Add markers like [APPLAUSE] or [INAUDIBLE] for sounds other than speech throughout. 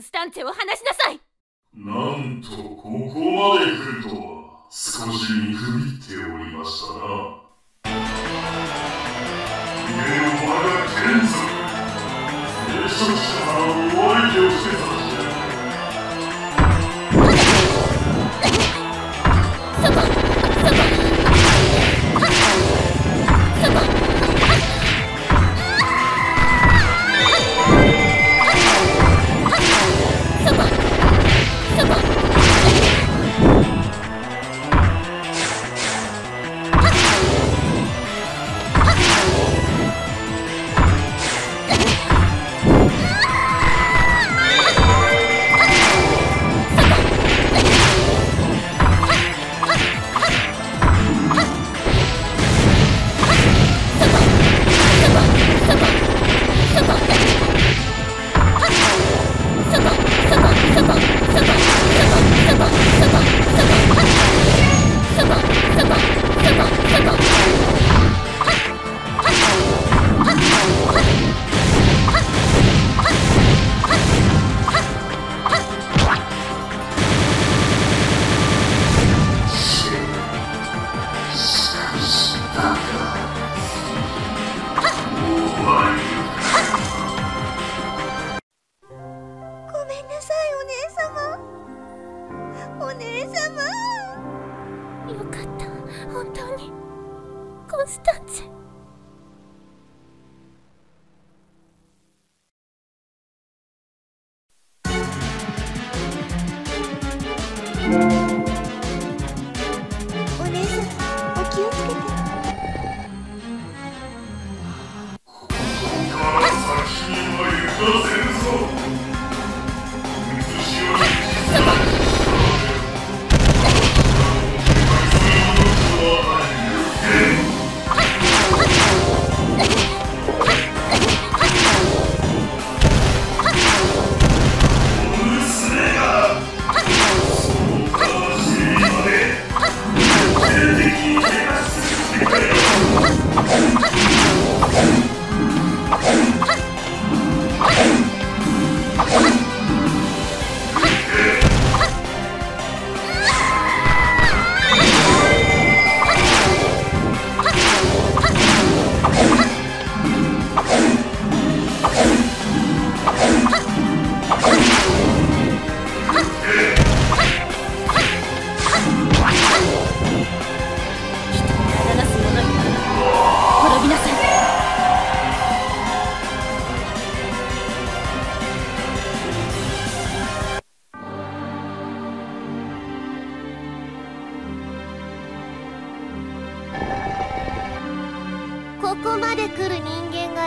ンスタンツェを話しなさい。なんとここまで来るとは少し見くびっておりましたな。夢を我が眷属聖職者からお相手をして差お気をつ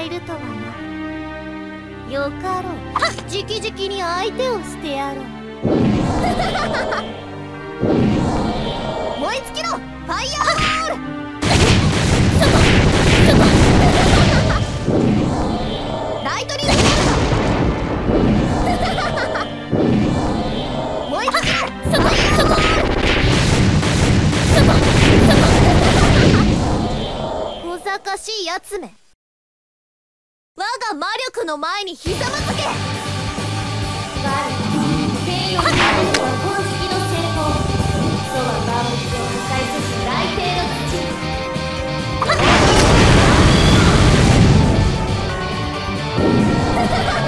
いるとはな。よかろう。直々に相手を捨てやろう。燃え尽きろ！ファイヤーボール！ライトニングボルト燃え尽きろ！ファイヤーボール小賢しいやつめ。我が魔力の前にひざまずけ。天よりのはこの時の成功 [LAUGHS]